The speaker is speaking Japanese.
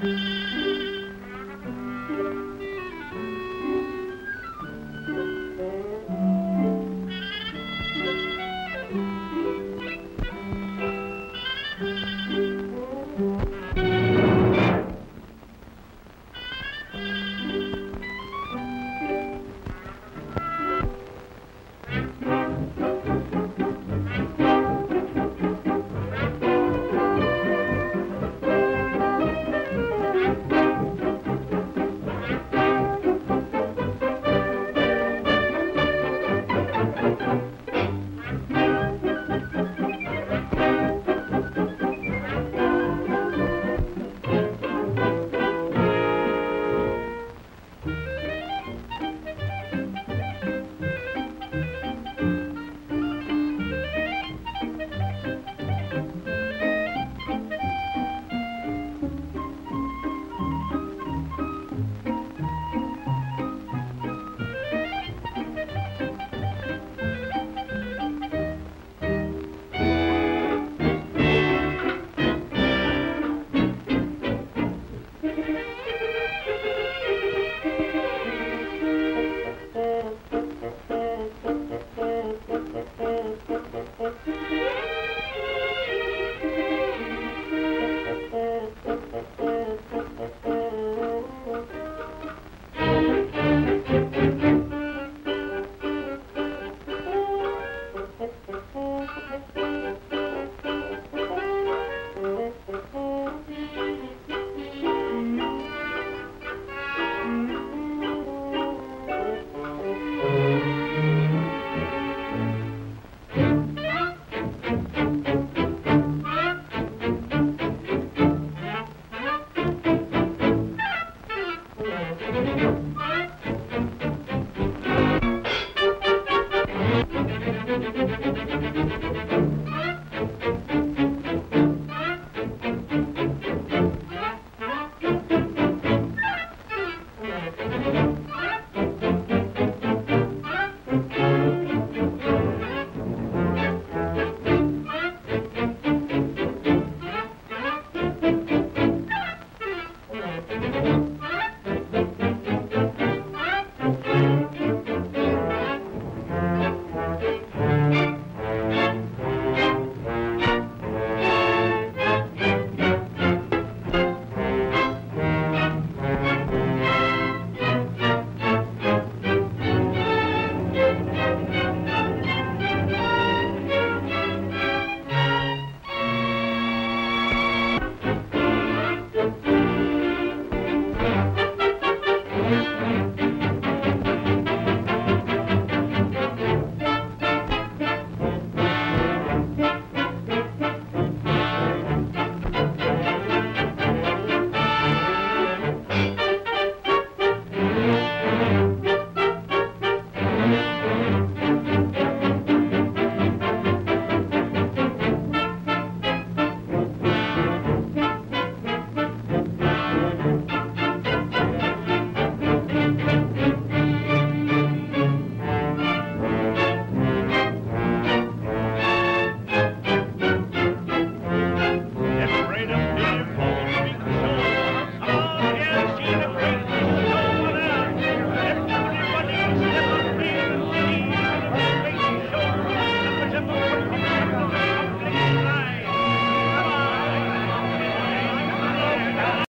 Música